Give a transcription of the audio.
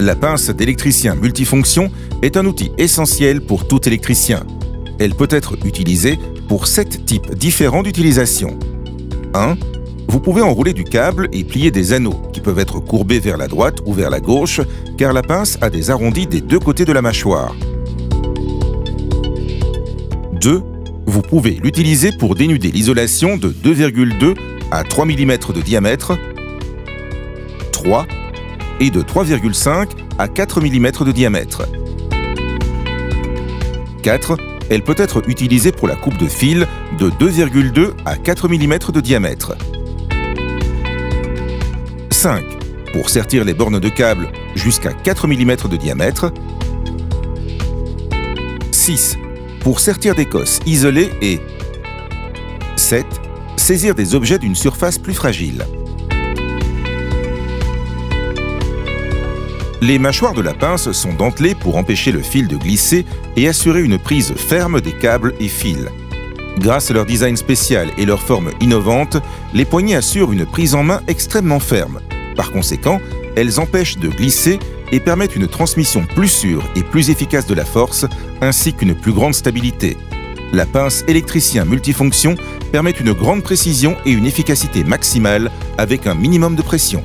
La pince d'électricien multifonction est un outil essentiel pour tout électricien. Elle peut être utilisée pour sept types différents d'utilisation. 1. Vous pouvez enrouler du câble et plier des anneaux, qui peuvent être courbés vers la droite ou vers la gauche, car la pince a des arrondis des deux côtés de la mâchoire. 2. Vous pouvez l'utiliser pour dénuder l'isolation de 2,2 à 3 mm de diamètre, 3 et de 3,5 à 4 mm de diamètre. 4. Elle peut être utilisée pour la coupe de fil de 2,2 à 4 mm de diamètre. 5. Pour sertir les bornes de câble jusqu'à 4 mm de diamètre. 6. Pour sertir des cosses isolées et 7. Saisir des objets d'une surface plus fragile. Les mâchoires de la pince sont dentelées pour empêcher le fil de glisser et assurer une prise ferme des câbles et fils. Grâce à leur design spécial et leur forme innovante, les poignées assurent une prise en main extrêmement ferme. Par conséquent, elles empêchent de glisser et permettent une transmission plus sûre et plus efficace de la force, ainsi qu'une plus grande stabilité. La pince électricien multifonction permet une grande précision et une efficacité maximale avec un minimum de pression.